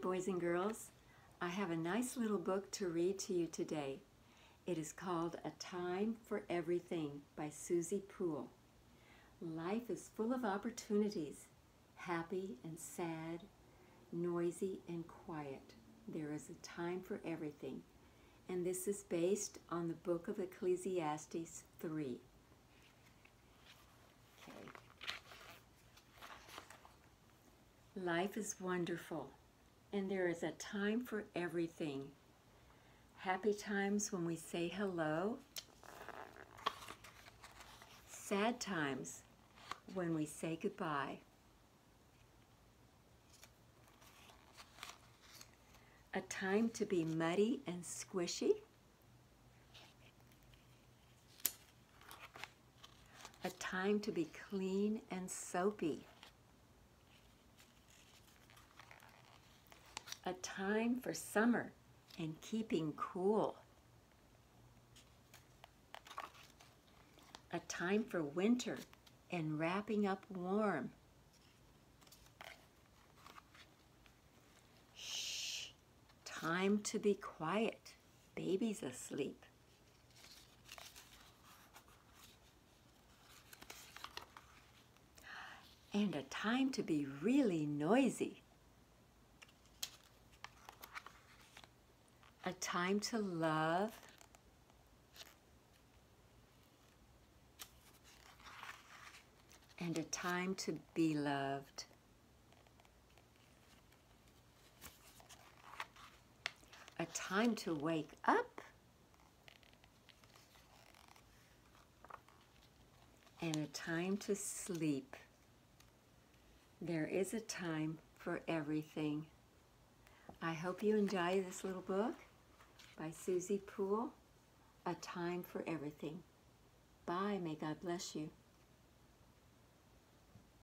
boys and girls. I have a nice little book to read to you today. It is called A Time for Everything by Susie Poole. Life is full of opportunities, happy and sad, noisy and quiet. There is a time for everything. And this is based on the book of Ecclesiastes 3. Okay. Life is wonderful, and there is a time for everything. Happy times when we say hello, sad times when we say goodbye. A time to be muddy and squishy. A time to be clean and soapy. A time for summer and keeping cool. A time for winter and wrapping up warm. Shh, time to be quiet. Baby's asleep. And a time to be really noisy. A time to love. And a time to be loved. A time to wake up. And a time to sleep. There is a time for everything. I hope you enjoy this little book by Susie Poole, A Time for Everything. Bye. May God bless you.